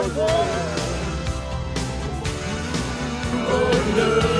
Oh, love.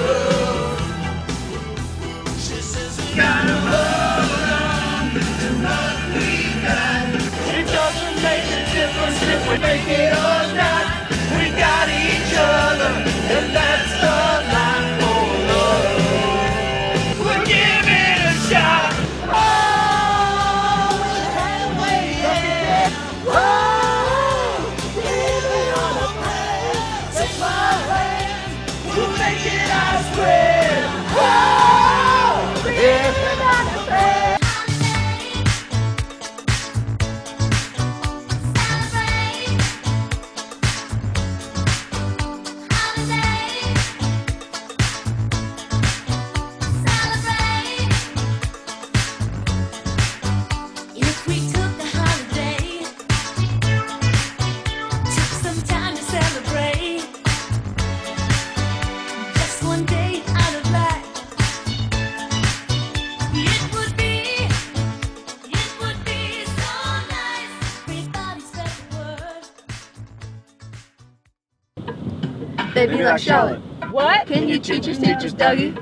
Word. Baby like Charlotte. What? Can you teach your teach us, Dougie?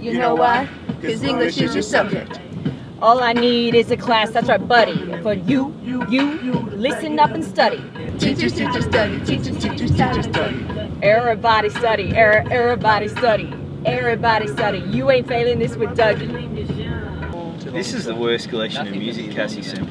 You know why? Cause English is your subject. All I need is a class, that's right, buddy. For you, you, listen up and study. Teachers, us, teach us, Dougie. Teach us, teach us, teach us, Dougie. Everybody study, er- everybody study, everybody study. You ain't failing this with Dougie. This is the worst collection of music Cassie sampled.